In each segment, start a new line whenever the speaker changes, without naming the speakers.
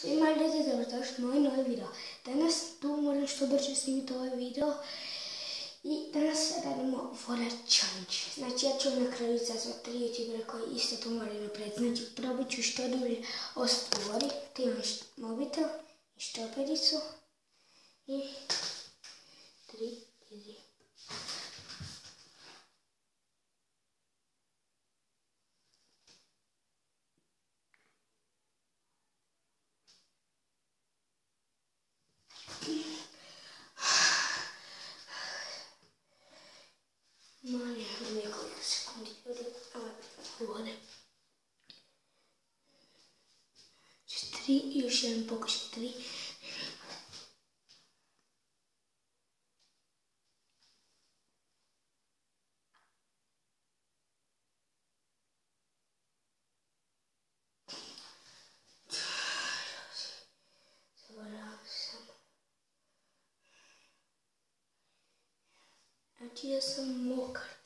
Svima ljudi, dobrodošli u moj novi video. Danas tu moram što brže snimiti ovaj video. I danas radimo Volar Challenge. Znači ja ću na kraju izazvati tri youtubera koji isto to moraju napraviti. Znači probat ću što u vodi. Tu imam mobitel i štopericu. almeno con la seconda ore. C'è io c'è un po' così qui. Aqui eu sou moca.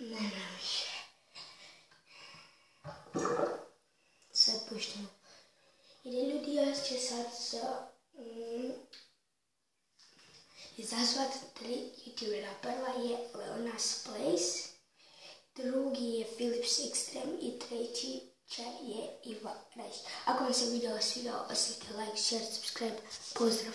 Nema više. Sad puštamo. Ide ljudi, ja će sad za... Mm, izazvat tri youtubera. Prva je Leonas Place, drugi je Philips Extreme i treći je Iva Rajs. Ako vam se video svidao, ostavite like, share, subscribe. Pozdrav!